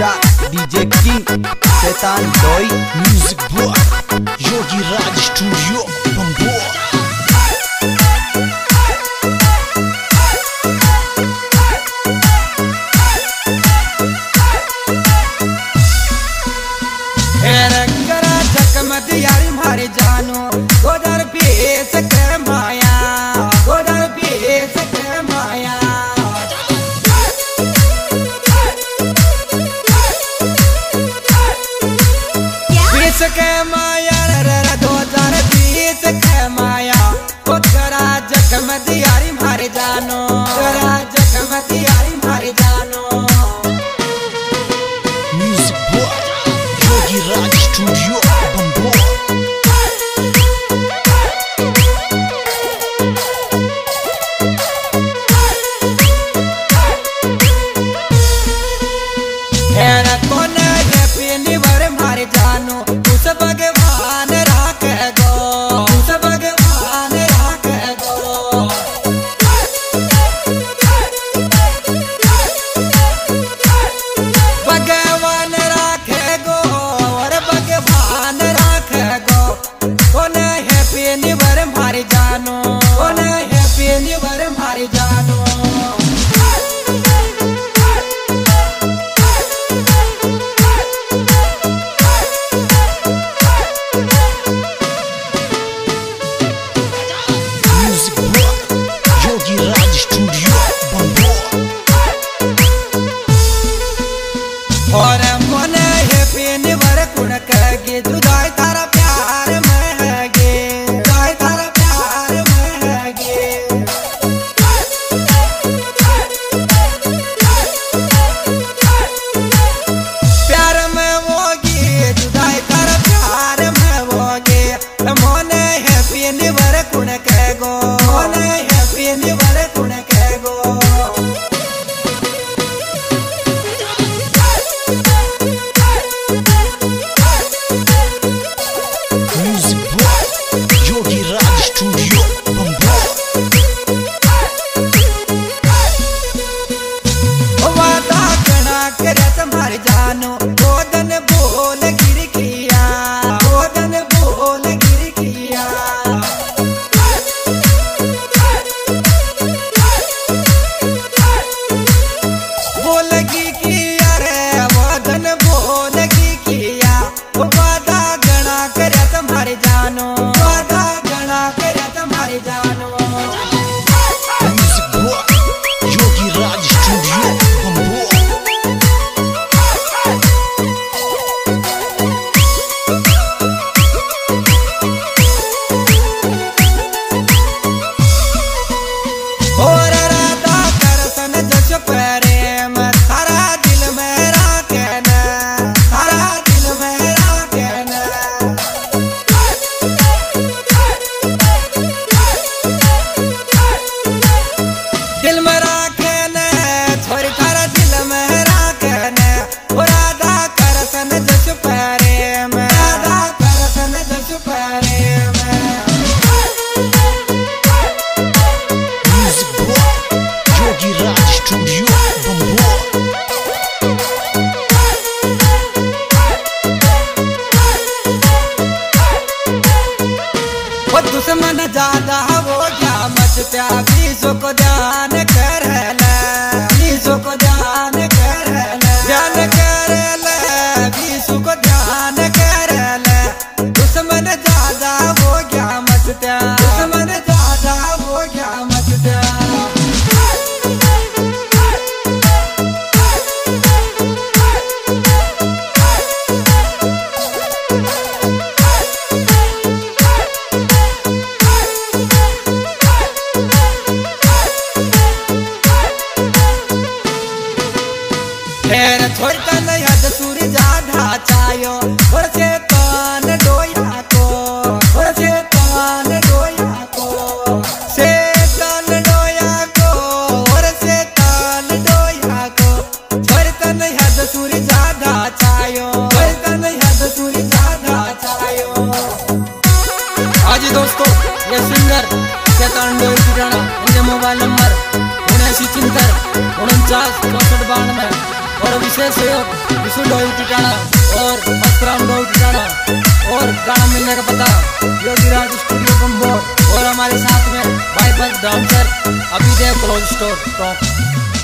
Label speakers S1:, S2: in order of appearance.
S1: Rock, DJ King, Setan Boy, Music Boy. quema ya. और मन है पेन वर कुण कहे तू दाई तारा प्यार में गे। दाई तारा प्यार में गे।
S2: राजा
S1: बीसों को जान कर बीसों को जान कर जान कर बीसों को जान कर दुश्मन ज़्यादा हो गया मस्त्या दोस्तों ये सिंगर इनके मोबाइल नंबर उन्यासी चिंतर उनचास चौसठ बानवे और विशेष सहयोग विशु डोर किराना और मस्तराम डोर किराना और गाना मिलने का पता योगीराज स्टूडियो कम्बो और हमारे साथ में भाई भक्त dancer Abhidev close store stock